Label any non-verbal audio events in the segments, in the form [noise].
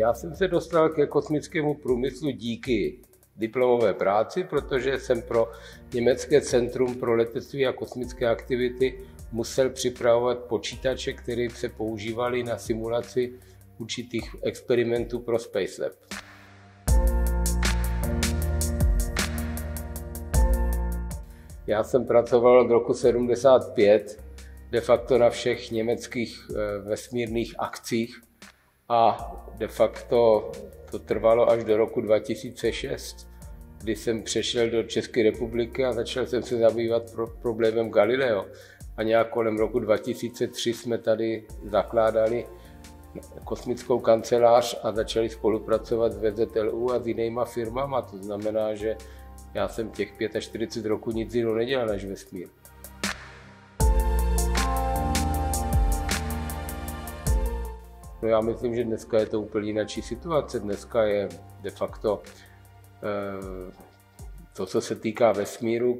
Já jsem se dostal ke kosmickému průmyslu díky diplomové práci, protože jsem pro Německé centrum pro letectví a kosmické aktivity musel připravovat počítače, které se používaly na simulaci určitých experimentů pro Space Lab. Já jsem pracoval od roku 75 de facto na všech německých eh, vesmírných akcích a de facto to trvalo až do roku 2006, kdy jsem přešel do České republiky a začal jsem se zabývat pro problémem Galileo. A nějak kolem roku 2003 jsme tady zakládali kosmickou kancelář a začali spolupracovat s VZLU a s jinýma firmama. To znamená, že já jsem těch 45 roku nic jiného nedělal než vesmír. No já myslím, že dneska je to úplně jináčí situace. Dneska je de facto eh, to, co se týká vesmíru,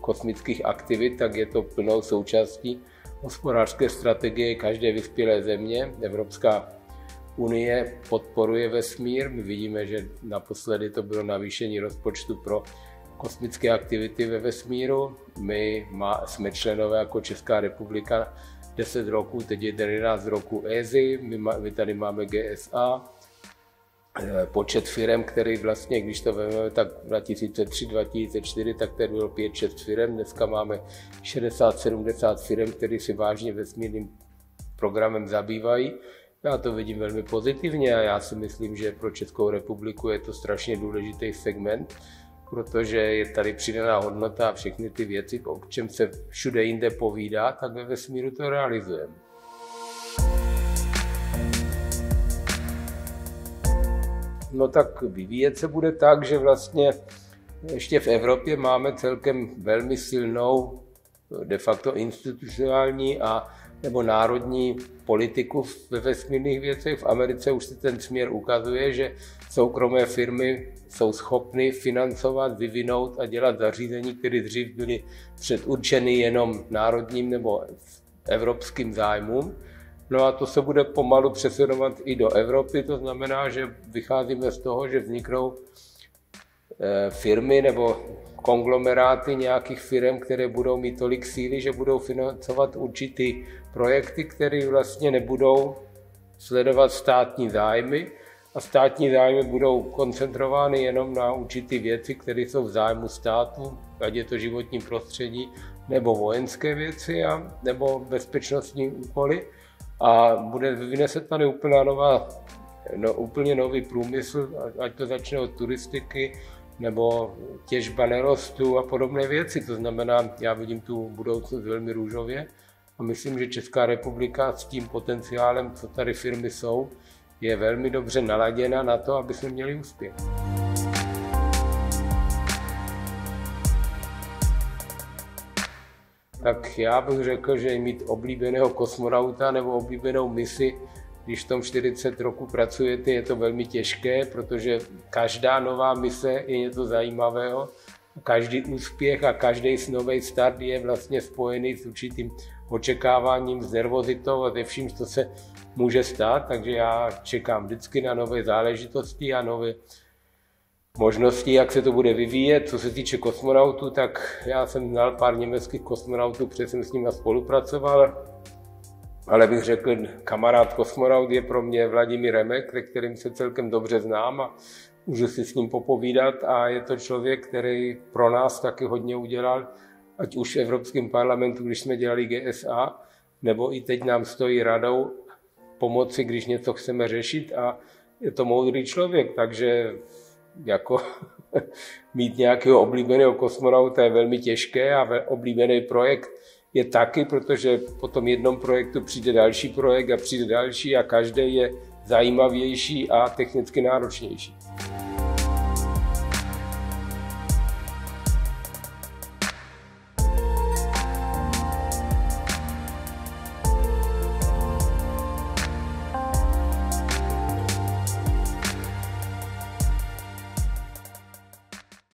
kosmických aktivit, tak je to plnou součástí hospodářské strategie každé vyspělé země. Evropská unie podporuje vesmír. My vidíme, že naposledy to bylo navýšení rozpočtu pro kosmické aktivity ve vesmíru. My má, jsme členové jako Česká republika 10 roků, teď je 11 roků EZI, my, má, my tady máme GSA, eh, počet firm, který vlastně, když to vezmeme, tak 2003-2004, tak tady bylo 5-6 firm, dneska máme 60-70 firm, které si vážně vesmírným programem zabývají. Já to vidím velmi pozitivně a já si myslím, že pro Českou republiku je to strašně důležitý segment, protože je tady přidaná hodnota a všechny ty věci, o čem se všude jinde povídá, tak ve vesmíru to realizujeme. No tak vyvíjet se bude tak, že vlastně ještě v Evropě máme celkem velmi silnou de facto institucionální a nebo národní politiku ve vesmírných věcech. V Americe už se ten směr ukazuje, že soukromé firmy jsou schopny financovat, vyvinout a dělat zařízení, které dřív byly předurčeny jenom národním nebo evropským zájmům. No a to se bude pomalu přesunovat i do Evropy, to znamená, že vycházíme z toho, že vzniknou firmy nebo konglomeráty nějakých firm, které budou mít tolik síly, že budou financovat určitý projekty, které vlastně nebudou sledovat státní zájmy a státní zájmy budou koncentrovány jenom na určité věci, které jsou v zájmu státu, ať je to životní prostředí nebo vojenské věci a, nebo bezpečnostní úkoly. A bude vyvine se tady úplně nová, no, úplně nový průmysl, ať to začne od turistiky, nebo těžba nerostů a podobné věci. To znamená, já vidím tu budoucnost velmi růžově a myslím, že Česká republika s tím potenciálem, co tady firmy jsou, je velmi dobře naladěna na to, aby jsme měli úspěch. Tak já bych řekl, že mít oblíbeného kosmonauta nebo oblíbenou misi když v tom 40 roku pracujete, je to velmi těžké, protože každá nová mise je něco zajímavého. Každý úspěch a každý nový start je vlastně spojený s určitým očekáváním, s nervozitou a se vším, co se může stát. Takže já čekám vždycky na nové záležitosti a nové možnosti, jak se to bude vyvíjet. Co se týče kosmonautů, tak já jsem znal pár německých kosmonautů, protože jsem s nimi spolupracoval ale bych řekl, kamarád kosmonaut je pro mě Vladimír Remek, se kterým se celkem dobře znám a můžu si s ním popovídat. A je to člověk, který pro nás taky hodně udělal, ať už v Evropském parlamentu, když jsme dělali GSA, nebo i teď nám stojí radou pomoci, když něco chceme řešit. A je to moudrý člověk, takže jako [laughs] mít nějakého oblíbeného kosmonauta je velmi těžké a oblíbený projekt je taky, protože po tom jednom projektu přijde další projekt a přijde další a každý je zajímavější a technicky náročnější.